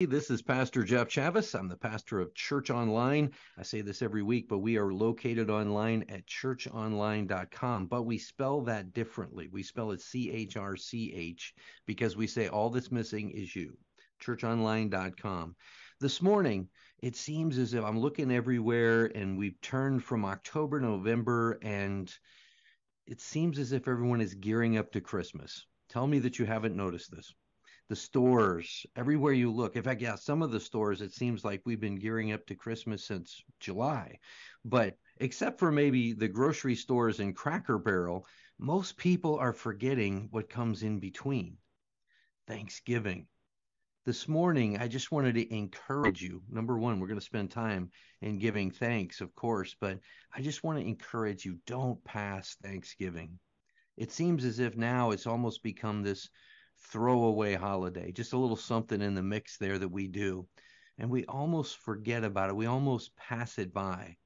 This is Pastor Jeff Chavis. I'm the pastor of CHRCH Online. I say this every week, but we are located online at chrchonline.com. But we spell that differently. We spell it C H R C H because we say all that's missing is you. Chrchonline.com. This morning, it seems as if I'm looking everywhere and we've turned from October, November, and it seems as if everyone is gearing up to Christmas. Tell me that you haven't noticed this the stores, everywhere you look. In fact, yeah, some of the stores, it seems like we've been gearing up to Christmas since July. But except for maybe the grocery stores and Cracker Barrel, most people are forgetting what comes in between Thanksgiving. This morning, I just wanted to encourage you. Number one, we're going to spend time in giving thanks, of course, but I just want to encourage you don't pass Thanksgiving. It seems as if now it's almost become this throwaway holiday, just a little something in the mix there that we do. And we almost forget about it. We almost pass it by.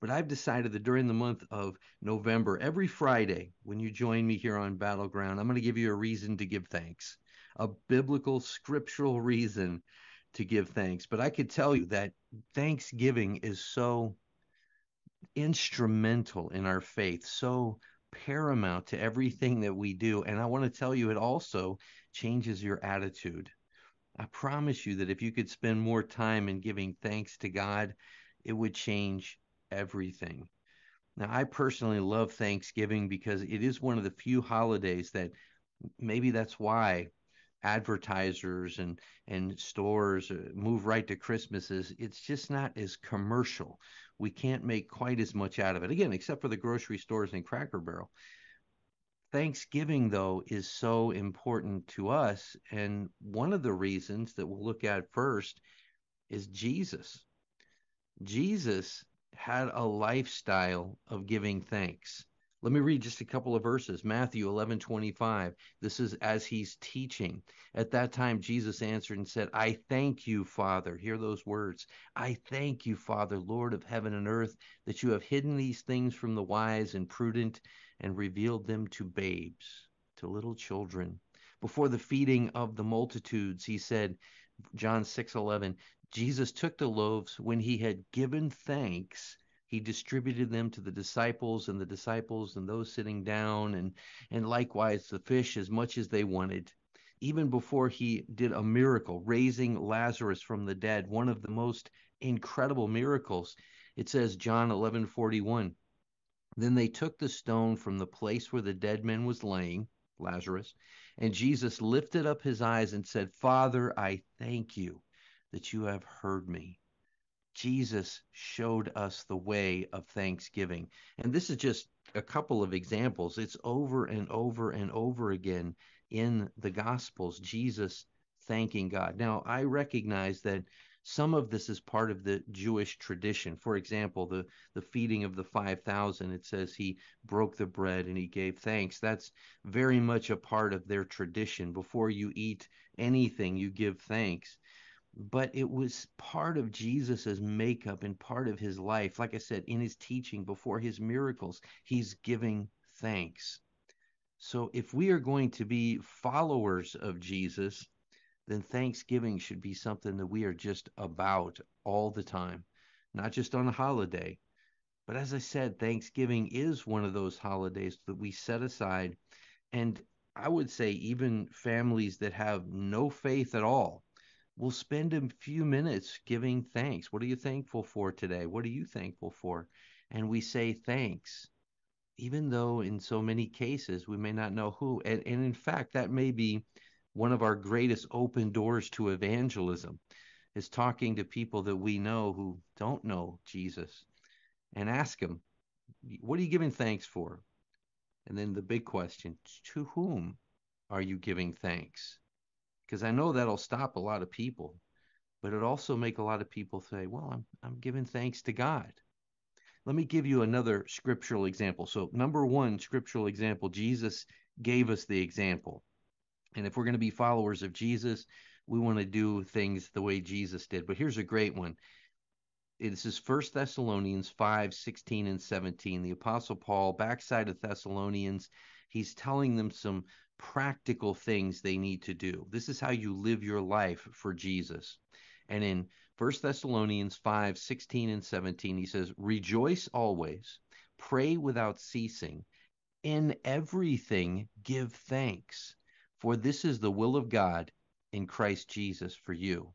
But I've decided that during the month of November, every Friday, when you join me here on Battleground, I'm going to give you a reason to give thanks, a biblical, scriptural reason to give thanks. But I could tell you that Thanksgiving is so instrumental in our faith, so paramount to everything that we do. And I want to tell you, it also changes your attitude. I promise you that if you could spend more time in giving thanks to God, it would change everything. Now, I personally love Thanksgiving because it is one of the few holidays that maybe that's why advertisers and and stores uh, move right to Christmas is it's just not as commercial. We can't make quite as much out of it. Again, except for the grocery stores and Cracker Barrel. Thanksgiving, though, is so important to us. And one of the reasons that we'll look at first is Jesus. Jesus had a lifestyle of giving thanks. Let me read just a couple of verses. Matthew 11, 25. This is as he's teaching. At that time, Jesus answered and said, I thank you, Father. Hear those words. I thank you, Father, Lord of heaven and earth, that you have hidden these things from the wise and prudent and revealed them to babes, to little children. Before the feeding of the multitudes, he said, John 6:11, Jesus took the loaves when he had given thanks, he distributed them to the disciples and the disciples and those sitting down and and likewise the fish as much as they wanted. Even before he did a miracle, raising Lazarus from the dead, one of the most incredible miracles. It says John 11:41 then they took the stone from the place where the dead man was laying, Lazarus, and Jesus lifted up his eyes and said, Father, I thank you that you have heard me. Jesus showed us the way of thanksgiving. And this is just a couple of examples. It's over and over and over again in the Gospels, Jesus thanking God. Now, I recognize that some of this is part of the Jewish tradition. For example, the, the feeding of the 5,000, it says he broke the bread and he gave thanks. That's very much a part of their tradition. Before you eat anything, you give thanks. But it was part of Jesus's makeup and part of his life. Like I said, in his teaching before his miracles, he's giving thanks. So if we are going to be followers of Jesus, then Thanksgiving should be something that we are just about all the time, not just on a holiday. But as I said, Thanksgiving is one of those holidays that we set aside. And I would say, even families that have no faith at all will spend a few minutes giving thanks. What are you thankful for today? What are you thankful for? And we say thanks, even though in so many cases we may not know who. And, and in fact, that may be one of our greatest open doors to evangelism is talking to people that we know who don't know Jesus and ask them, What are you giving thanks for? And then the big question, to whom are you giving thanks? Because I know that'll stop a lot of people, but it also make a lot of people say, Well, I'm I'm giving thanks to God. Let me give you another scriptural example. So, number one scriptural example, Jesus gave us the example. And if we're going to be followers of Jesus, we want to do things the way Jesus did. But here's a great one. This is First Thessalonians 5, 16 and 17. The Apostle Paul, backside of Thessalonians, he's telling them some practical things they need to do. This is how you live your life for Jesus. And in 1 Thessalonians 5 16 and 17, he says, Rejoice always, pray without ceasing, in everything give thanks, for this is the will of God in Christ Jesus for you.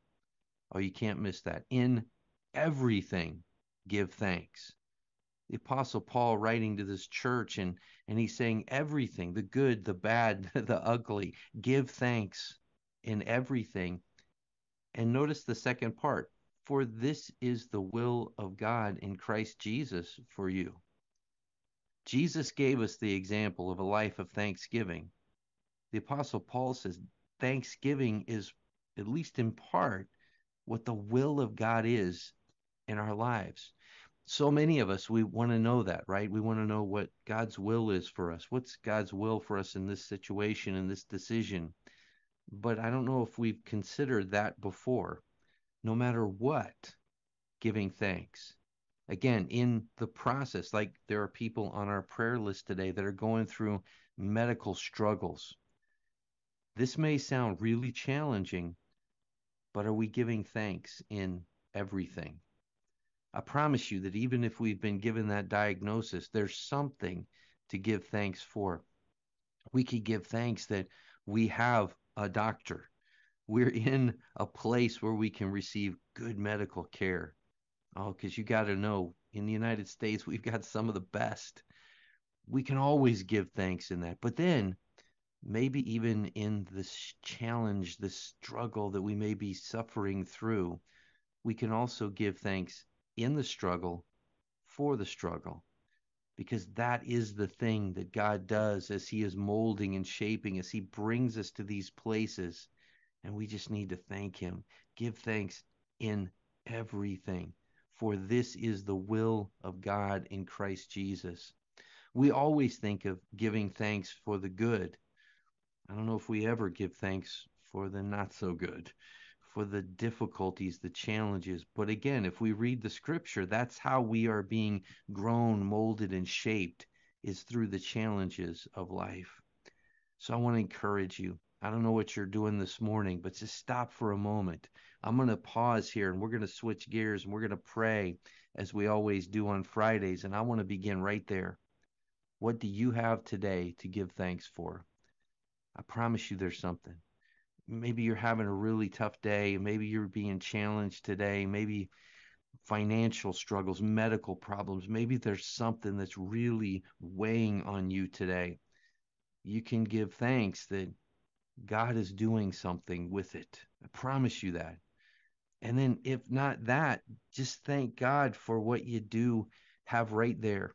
Oh, you can't miss that. In everything give thanks. The apostle paul writing to this church and and he's saying everything the good the bad the ugly give thanks in everything. And notice the second part for this is the will of god in christ jesus for you. Jesus gave us the example of a life of thanksgiving. The apostle paul says thanksgiving is at least in part what the will of god is in our lives. So many of us we want to know that right? We want to know what god's will is for us. What's god's will for us in this situation in this decision? But i don't know if we've considered that before. No matter what giving thanks. Again in the process like there are people on our prayer list today that are going through medical struggles. This may sound really challenging but are we giving thanks in everything I promise you that even if we've been given that diagnosis, there's something to give thanks for. We could give thanks that we have a doctor. We're in a place where we can receive good medical care. Oh, because you got to know in the United States, we've got some of the best. We can always give thanks in that. But then, maybe even in this challenge, this struggle that we may be suffering through, we can also give thanks in the struggle for the struggle because that is the thing that God does as He is molding and shaping, as He brings us to these places. And we just need to thank Him. Give thanks in everything, for this is the will of God in Christ Jesus. We always think of giving thanks for the good. I don't know if we ever give thanks for the not so good for the difficulties, the challenges. But again, if we read the scripture, that's how we are being grown, molded, and shaped is through the challenges of life. So I want to encourage you. I don't know what you're doing this morning, but just stop for a moment. I'm going to pause here and we're going to switch gears and we're going to pray as we always do on Fridays. And I want to begin right there. What do you have today to give thanks for? I promise you there's something maybe you're having a really tough day, maybe you're being challenged today, maybe financial struggles, medical problems, maybe there's something that's really weighing on you today. You can give thanks that God is doing something with it. I promise you that. And then, if not that, just thank God for what you do have right there.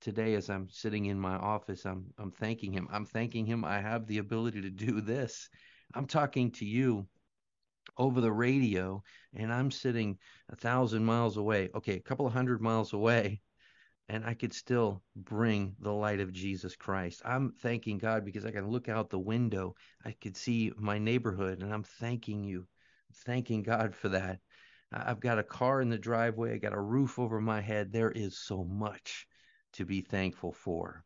Today, as I'm sitting in my office, I'm I'm thanking Him. I'm thanking Him. I have the ability to do this. I'm talking to you over the radio and I'm sitting a thousand miles away, okay, a couple of hundred miles away, and I could still bring the light of Jesus Christ. I'm thanking God because I can look out the window. I could see my neighborhood, and I'm thanking you, thanking God for that. I've got a car in the driveway, I got a roof over my head. There is so much to be thankful for.